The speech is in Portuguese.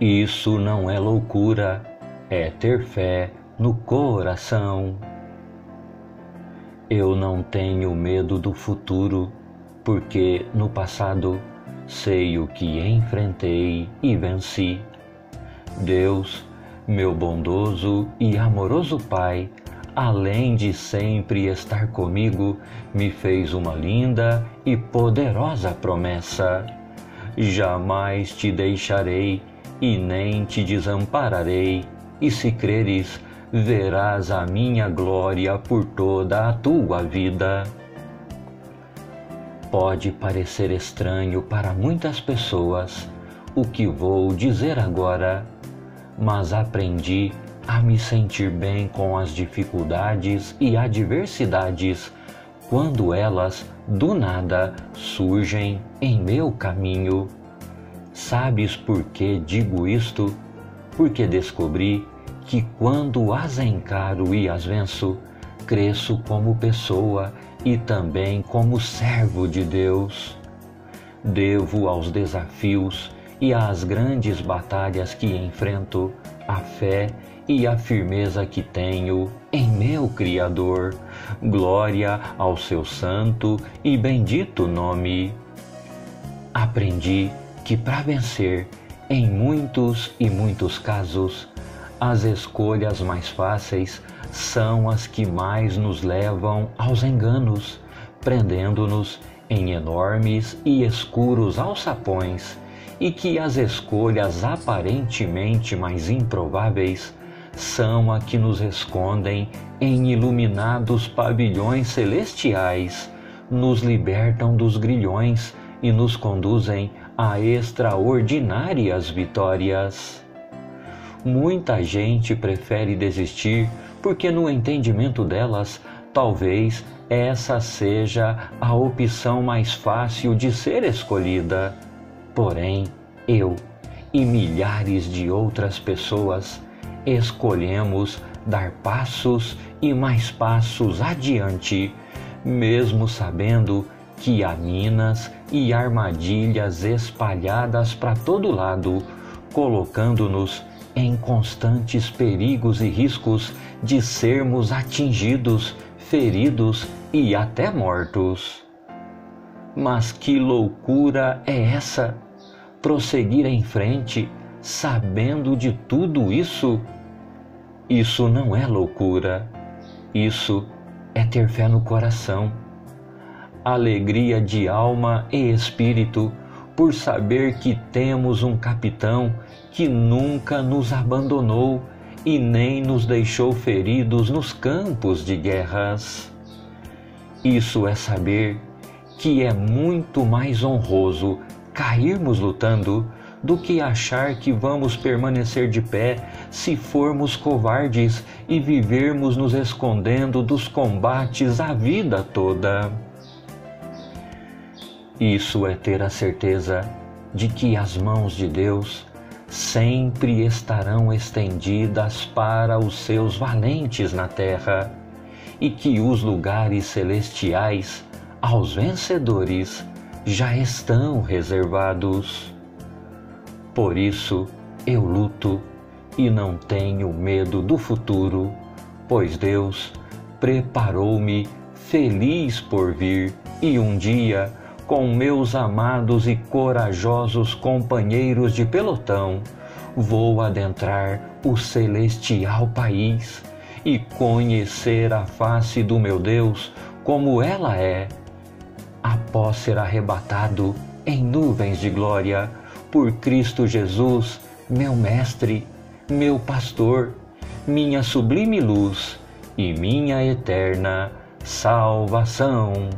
Isso não é loucura, é ter fé no coração. Eu não tenho medo do futuro, porque no passado sei o que enfrentei e venci. Deus, meu bondoso e amoroso Pai, além de sempre estar comigo, me fez uma linda e poderosa promessa: Jamais te deixarei e nem te desampararei, e se creres, verás a minha glória por toda a tua vida. Pode parecer estranho para muitas pessoas o que vou dizer agora, mas aprendi a me sentir bem com as dificuldades e adversidades quando elas do nada surgem em meu caminho. Sabes por que digo isto? Porque descobri que quando as encaro e as venço, cresço como pessoa e também como servo de Deus. Devo aos desafios e às grandes batalhas que enfrento a fé e a firmeza que tenho em meu Criador. Glória ao seu santo e bendito nome. Aprendi que para vencer, em muitos e muitos casos, as escolhas mais fáceis são as que mais nos levam aos enganos, prendendo-nos em enormes e escuros alçapões, e que as escolhas aparentemente mais improváveis são a que nos escondem em iluminados pavilhões celestiais, nos libertam dos grilhões e nos conduzem a extraordinárias vitórias. Muita gente prefere desistir porque, no entendimento delas, talvez essa seja a opção mais fácil de ser escolhida. Porém, eu e milhares de outras pessoas escolhemos dar passos e mais passos adiante, mesmo sabendo que há minas e armadilhas espalhadas para todo lado, colocando-nos em constantes perigos e riscos de sermos atingidos, feridos e até mortos. Mas que loucura é essa? Prosseguir em frente, sabendo de tudo isso? Isso não é loucura, isso é ter fé no coração. Alegria de alma e espírito por saber que temos um capitão que nunca nos abandonou e nem nos deixou feridos nos campos de guerras. Isso é saber que é muito mais honroso cairmos lutando do que achar que vamos permanecer de pé se formos covardes e vivermos nos escondendo dos combates a vida toda. Isso é ter a certeza de que as mãos de Deus sempre estarão estendidas para os seus valentes na terra e que os lugares celestiais aos vencedores já estão reservados. Por isso eu luto e não tenho medo do futuro, pois Deus preparou-me feliz por vir e um dia com meus amados e corajosos companheiros de pelotão, vou adentrar o celestial país e conhecer a face do meu Deus como ela é, após ser arrebatado em nuvens de glória por Cristo Jesus, meu Mestre, meu Pastor, minha sublime luz e minha eterna salvação.